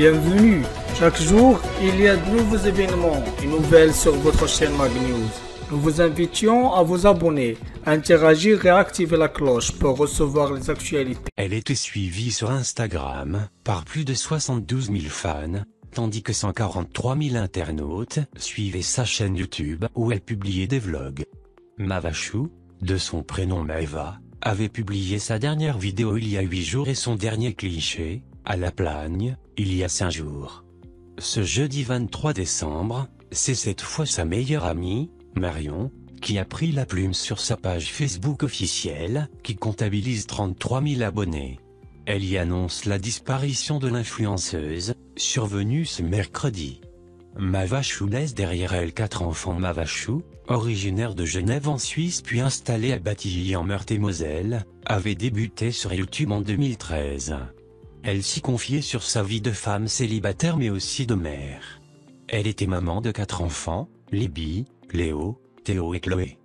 Bienvenue. Chaque jour, il y a de nouveaux événements et nouvelles sur votre chaîne Mag News. Nous vous invitions à vous abonner, interagir et activer la cloche pour recevoir les actualités. Elle était suivie sur Instagram par plus de 72 000 fans, tandis que 143 000 internautes suivaient sa chaîne YouTube où elle publiait des vlogs. Mavachou, de son prénom Maeva, avait publié sa dernière vidéo il y a 8 jours et son dernier cliché, à la plagne, il y a 5 jours. Ce jeudi 23 décembre, c'est cette fois sa meilleure amie, Marion, qui a pris la plume sur sa page Facebook officielle, qui comptabilise 33 000 abonnés. Elle y annonce la disparition de l'influenceuse, survenue ce mercredi. Mavachou laisse derrière elle quatre enfants Mavachou, originaire de Genève en Suisse puis installé à Batilly en Meurthe-et-Moselle, avait débuté sur YouTube en 2013. Elle s'y confiait sur sa vie de femme célibataire mais aussi de mère. Elle était maman de quatre enfants, Libby, Léo, Théo et Chloé.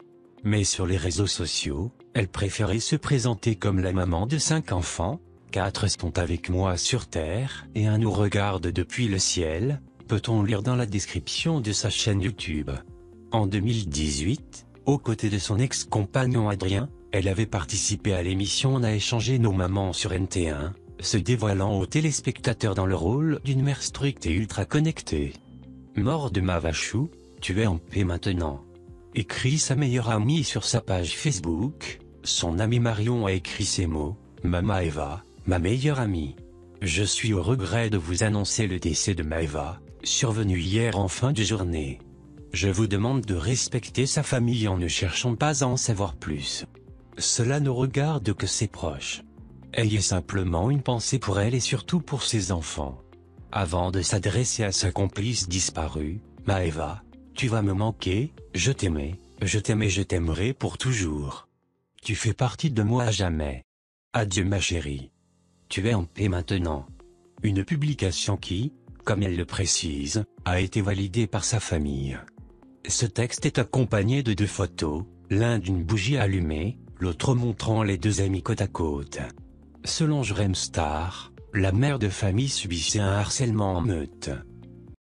Mais sur les réseaux sociaux, elle préférait se présenter comme la maman de cinq enfants, quatre sont avec moi sur Terre et un nous regarde depuis le ciel, peut-on lire dans la description de sa chaîne YouTube? En 2018, aux côtés de son ex-compagnon Adrien, elle avait participé à l'émission On a échangé nos mamans sur NT1, se dévoilant aux téléspectateurs dans le rôle d'une mère stricte et ultra connectée. Mort de Mavachou, tu es en paix maintenant. Écrit sa meilleure amie sur sa page Facebook, son amie Marion a écrit ces mots, Mama Eva, ma meilleure amie. Je suis au regret de vous annoncer le décès de Maeva, survenu hier en fin de journée. Je vous demande de respecter sa famille en ne cherchant pas à en savoir plus. Cela ne regarde que ses proches. Ayez simplement une pensée pour elle et surtout pour ses enfants. Avant de s'adresser à sa complice disparue, Maeva, tu vas me manquer, je t'aimais, je t'aimais, je t'aimerai pour toujours. Tu fais partie de moi à jamais. Adieu ma chérie. Tu es en paix maintenant. Une publication qui, comme elle le précise, a été validée par sa famille. Ce texte est accompagné de deux photos, l'un d'une bougie allumée, l'autre montrant les deux amis côte à côte. Selon Jrem Star, la mère de famille subissait un harcèlement en meute.